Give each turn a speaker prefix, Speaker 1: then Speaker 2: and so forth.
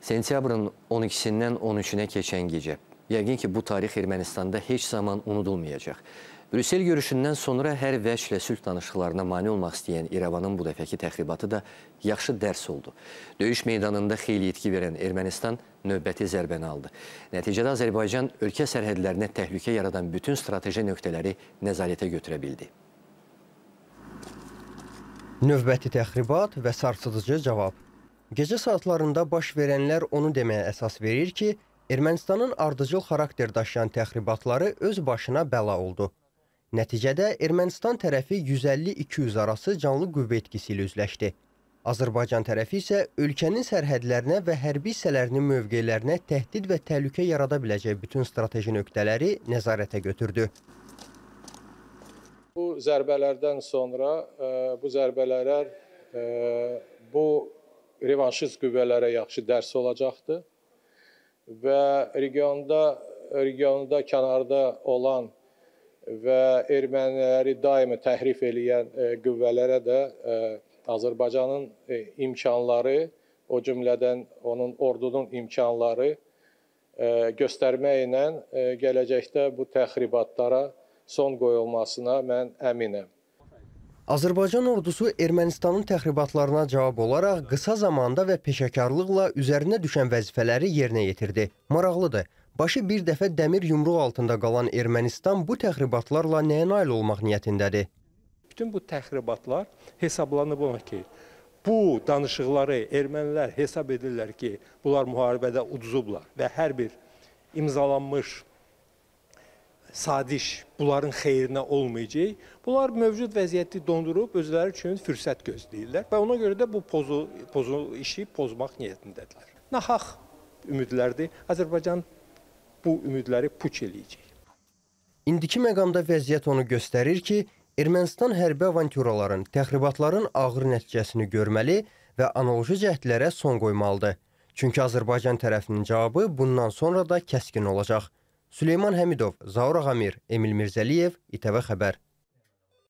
Speaker 1: Sentyabrın 12-dən 13-ünə keçən gecə. Yəqin ki, bu tarix Ermənistanda heç zaman unudulmayacaq. Brüssel görüşündən sonra hər vəçlə sülh danışıqlarına mane olmaq istəyən İrəvanın bu dəfəki təxribatı da yaxşı dərs oldu. Döyüş meydanında xeyli yetki verən Ermənistan növbəti zərbəni aldı. Nəticədə Azərbaycan ölkə sərhədlərinə təhlükə yaradan bütün strateji nöqtələri nəzarətə götürə bildi.
Speaker 2: Növbəti təxribat və sarsıdıcı cavab. Gecə saatlarında baş verənlər onu deməyə əsas verir ki, Ermənistanın ardıcıl xarakter daşıyan təxribatları öz başına bəla oldu. Nəticədə Ermənistan tərəfi 150-200 arası canlı qüvvə etkisi ilə üzləşdi. Azərbaycan tərəfi isə ölkənin sərhədlərinə və hərbi hissələrinin mövqelərinə təhdid və təhlükə yarada biləcək bütün strateji nöqtələri nəzarətə götürdü.
Speaker 3: Bu zərbələrdən sonra e, bu zərbələrə e, bu revanşist qüvvələrə yaxşı dərs olacaqdır və regionda regionda kənarda olan və erməniləri daimi təhrif eləyən e, qüvvələrə də e, Azərbaycanın e, imkanları, o cümlədən onun ordunun imkanları göstərməklə gələcəkdə bu təxribatlara son qoyulmasına mən əminəm.
Speaker 2: Azərbaycan ordusu Ermənistanın təxribatlarına cavab olaraq qısa zamanda və peşəkarlıqla üzərinə düşən vəzifələri yerinə yetirdi. Maraqlıdır, başı bir dəfə dəmir yumruq altında qalan Ermənistan bu təxribatlarla nəyə nail olmaq niyyətindədir?
Speaker 4: Bütün bu təxribatlar hesablanıb ona ki, bu danışıqları ermənilər hesab edirlər ki, bunlar müharibədə uduzublar və hər bir imzalanmış sadiş bunların xeyrinə olmayacaq. Bunlar mövcud vəziyyəti dondurub özləri üçün fürsət gözləyirlər və ona görə də bu pozu, pozu işi pozmaq niyyətindədirlər. Naxaq ümidlərdir. Azərbaycan bu ümidləri puç eləyəcək.
Speaker 2: İndiki məqamda vəziyyət onu göstərir ki, Ermənistan hərbi avanturaların, təxribatların ağır nəticəsini görməli və analoji cəhdlərə son qoymalıdır. Çünki Azərbaycan tərəfinin cavabı bundan sonra da kəskin olacaq. Süleyman Həmidov, Zaur Ağamir, Emil Mirzəliyev, İTV Xəbər.